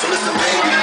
So listen, baby.